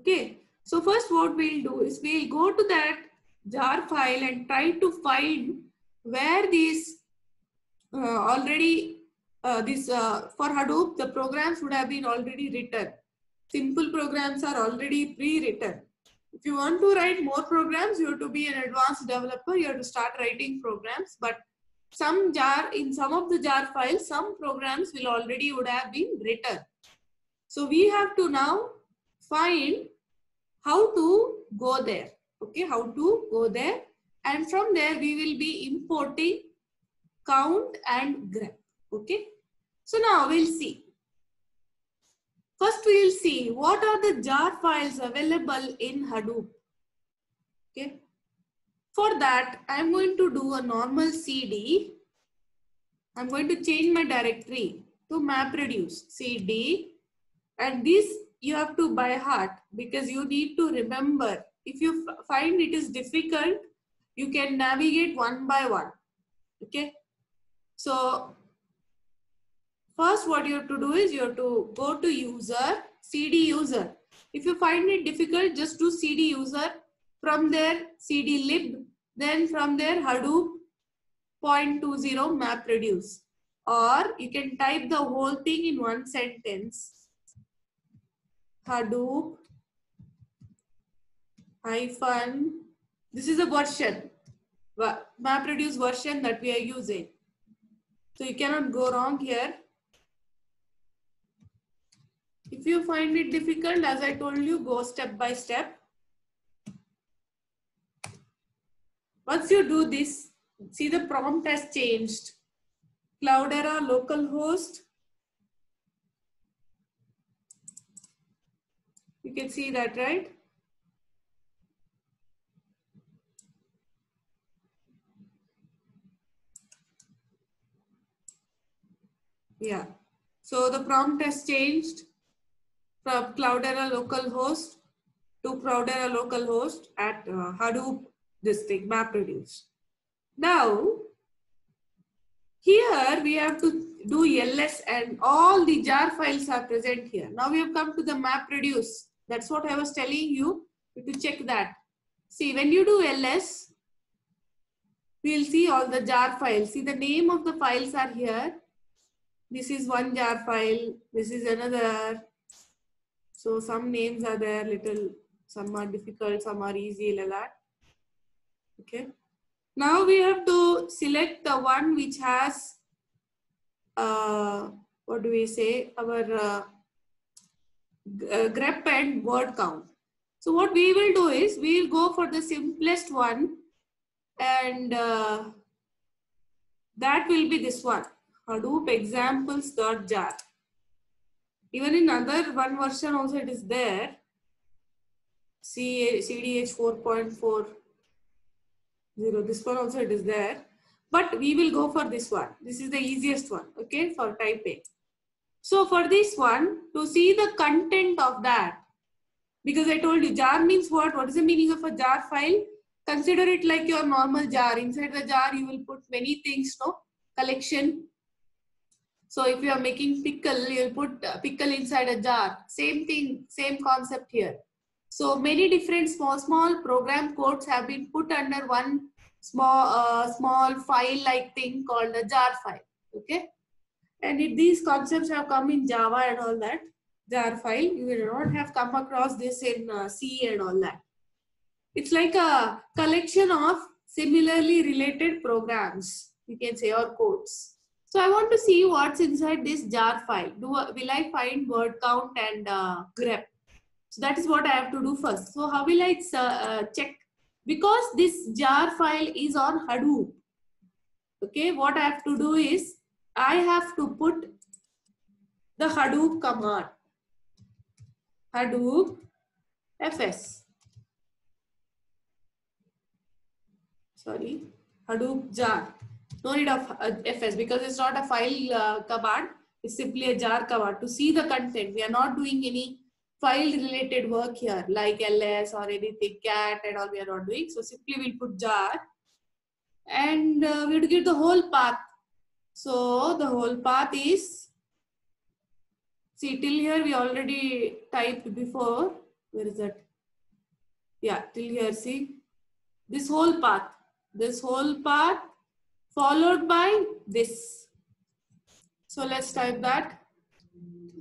Okay. So first what we'll do is we'll go to that jar file and try to find where these uh, already uh, this uh, for Hadoop the programs would have been already written. Simple programs are already pre-written. If you want to write more programs, you have to be an advanced developer. You have to start writing programs. But some jar in some of the jar files, some programs will already would have been written. So we have to now find how to go there. Okay, how to go there. And from there, we will be importing count and grep. Okay. So now we'll see. First, we'll see what are the jar files available in Hadoop. Okay. For that, I'm going to do a normal CD. I'm going to change my directory to MapReduce CD. And this you have to by heart because you need to remember. If you find it is difficult, you can navigate one by one. Okay. So first what you have to do is you have to go to user, CD user. If you find it difficult, just do CD user. From there, CD lib. Then from there, Hadoop 0.20 MapReduce. Or you can type the whole thing in one sentence. Hadoop hyphen. This is a version, MapReduce version that we are using. So you cannot go wrong here. If you find it difficult, as I told you, go step by step. Once you do this, see the prompt has changed. Cloudera localhost. You can see that, right? Yeah. So the prompt has changed from Cloudera localhost to Cloudera localhost at uh, Hadoop this thing MapReduce. Now, here we have to do ls and all the jar files are present here. Now we have come to the MapReduce. That's what I was telling you to check that. See, when you do ls, we'll see all the jar files. See, the name of the files are here this is one jar file this is another so some names are there little some are difficult some are easy like that okay now we have to select the one which has uh, what do we say our uh, uh, grep and word count so what we will do is we will go for the simplest one and uh, that will be this one Hadoop examples.jar. Even in other one version also it is there. CDH 4.40. This one also it is there. But we will go for this one. This is the easiest one, okay, for typing. So for this one, to see the content of that, because I told you jar means what? What is the meaning of a jar file? Consider it like your normal jar. Inside the jar, you will put many things, no? Collection, so if you are making pickle, you'll put pickle inside a jar. Same thing, same concept here. So many different small, small program codes have been put under one small, uh, small file like thing called a jar file. Okay. And if these concepts have come in Java and all that, jar file, you will not have come across this in uh, C and all that. It's like a collection of similarly related programs, you can say, or codes. So I want to see what's inside this jar file. Do Will I find word count and uh, grep? So that is what I have to do first. So how will I uh, check? Because this jar file is on Hadoop. Okay, what I have to do is I have to put the Hadoop command. Hadoop fs. Sorry, Hadoop jar no need of uh, fs because it's not a file uh, command it's simply a jar command to see the content we are not doing any file related work here like ls or anything cat and all we are not doing so simply we'll put jar and uh, we have to get the whole path so the whole path is see till here we already typed before where is that? Yeah, till here, see? This whole path, this whole path followed by this. So let's type that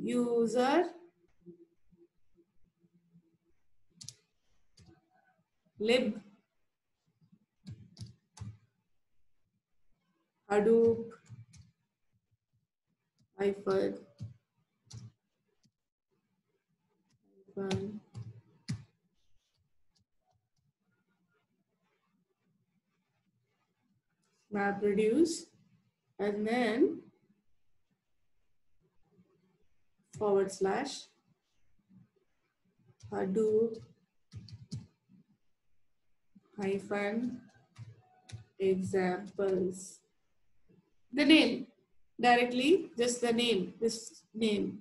user lib Hadoop hyphen hyphen MapReduce and then forward slash. Hadoop. Hyphen. Examples. The name directly, just the name, this name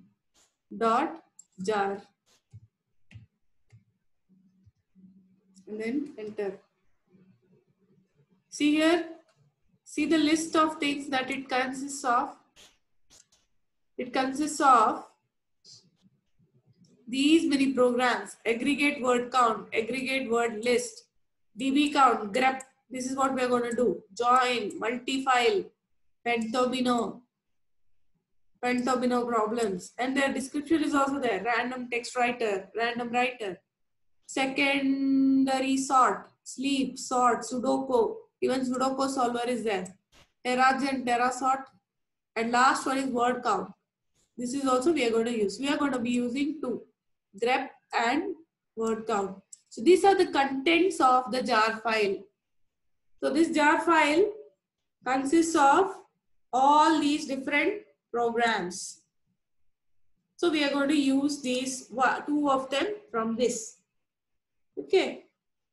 dot jar. And then enter. See here, see the list of things that it consists of. It consists of these many programs, aggregate word count, aggregate word list, db count, grep. This is what we are going to do. Join, multi-file, pentomino, pentomino problems. And their description is also there. Random text writer, random writer, secondary sort, sleep, sort, sudoku. Even sudoku solver is there. TeraGen, TeraSort. And last one is word count. This is also we are going to use. We are going to be using two grep and word count. So these are the contents of the jar file. So this jar file consists of all these different programs. So we are going to use these two of them from this. Okay.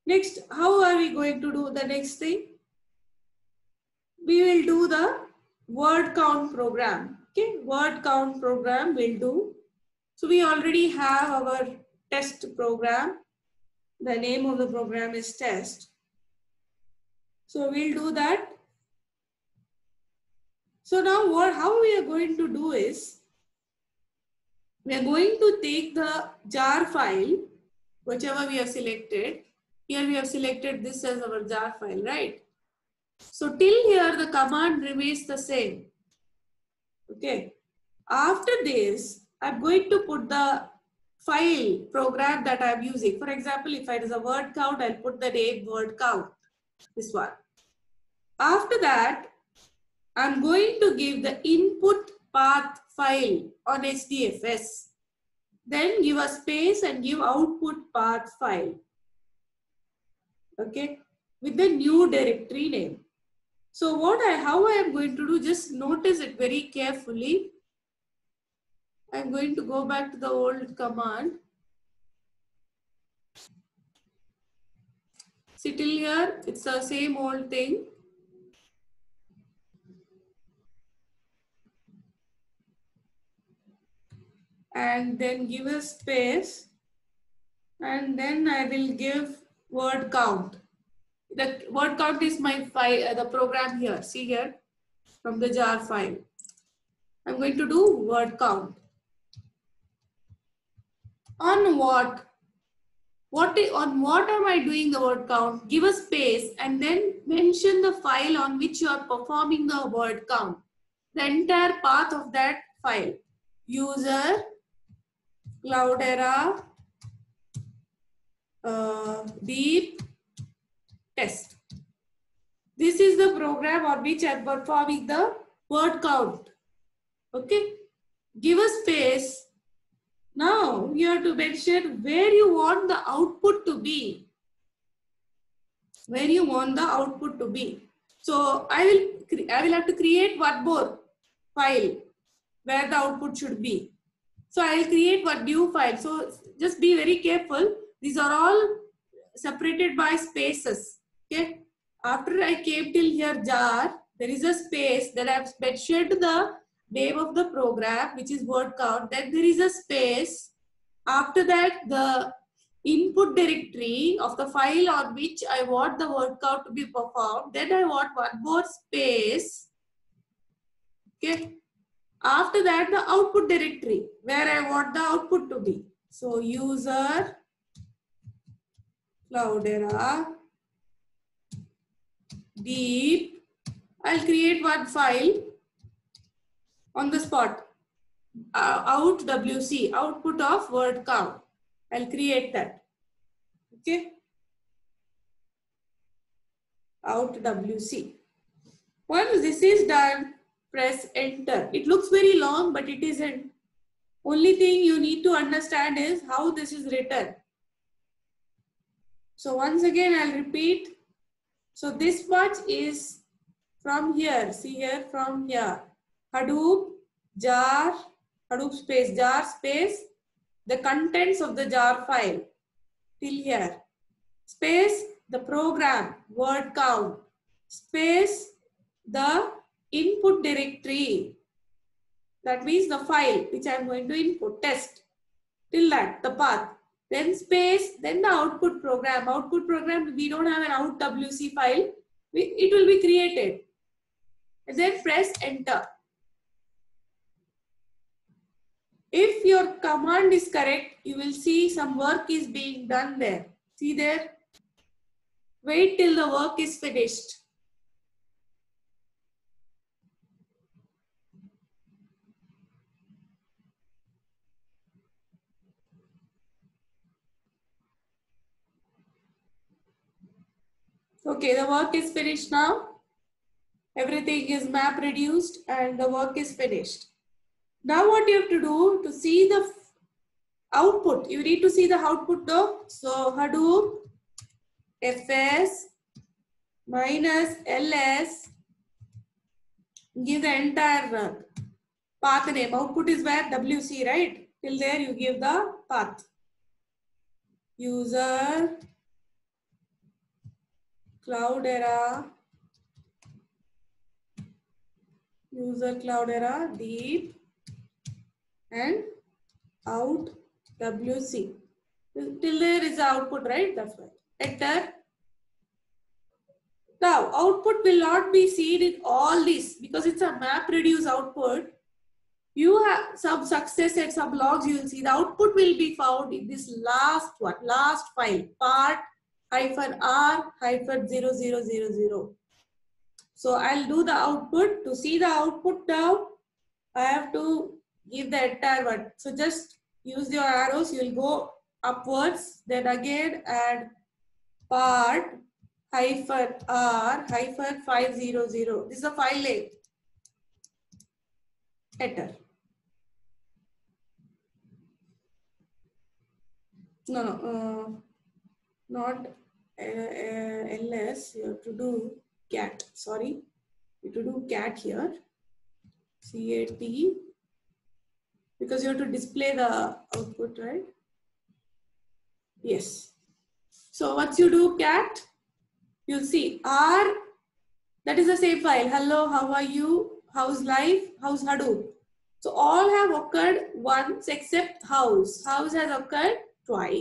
Next, how are we going to do the next thing? We will do the word count program. Okay, word count program will do so we already have our test program. The name of the program is test. So we'll do that. So now what, how we are going to do is, we are going to take the jar file, whichever we have selected. Here we have selected this as our jar file, right? So till here the command remains the same. Okay. After this, I'm going to put the file program that I'm using. For example, if it is a word count, I'll put the name word count, this one. After that, I'm going to give the input path file on HDFS. Then give a space and give output path file. Okay, with the new directory name. So what I, how I am going to do, just notice it very carefully. I'm going to go back to the old command. See till here, it's the same old thing. And then give a space. And then I will give word count. The word count is my file, uh, the program here. See here from the jar file. I'm going to do word count on what what on what am I doing the word count? Give a space and then mention the file on which you are performing the word count. The entire path of that file. User, Cloudera, uh, deep test. This is the program on which I am performing the word count. Okay. Give a space now you have to mention where you want the output to be. Where you want the output to be. So I will, I will have to create one more file where the output should be. So I will create one new file. So just be very careful. These are all separated by spaces. Okay. After I came till here jar, there is a space that I have mentioned the name of the program, which is word count. Then there is a space. After that, the input directory of the file on which I want the word count to be performed. Then I want one more space. Okay. After that, the output directory where I want the output to be. So user Cloudera, deep. I'll create one file on the spot. Uh, out WC, output of word count. I'll create that. Okay. Out WC. Once this is done, press enter. It looks very long, but it isn't. Only thing you need to understand is how this is written. So once again, I'll repeat. So this much is from here. See here, from here. Hadoop, jar, Hadoop space, jar space, the contents of the jar file till here. Space, the program, word count. Space, the input directory. That means the file which I am going to input, test. Till that, the path. Then space, then the output program. Output program, we don't have an out WC file. It will be created. And then press enter. If your command is correct, you will see some work is being done there. See there? Wait till the work is finished. Okay, the work is finished now. Everything is map reduced and the work is finished. Now what you have to do to see the output, you need to see the output though. So Hadoop fs minus ls give the entire run. path name. Output is where wc, right? Till there you give the path. User Cloudera, user Cloudera, deep and out WC. Till there is output, right? That's why. Enter. Now, output will not be seen in all this because it's a map reduce output. You have some success and some logs you will see. The output will be found in this last one, last file, part hyphen r hyphen 0000. So I'll do the output. To see the output now, I have to give the entire one. So just use your arrows. You'll go upwards. Then again add part hyphen r hyphen 500. This is a file name. Enter. No, no. Uh, not uh, uh, ls you have to do cat sorry. You have to do cat here cat because you have to display the output right? Yes. So once you do cat you'll see r that is the same file. Hello how are you? How's life? How's hadoop? So all have occurred once except house. House has occurred twice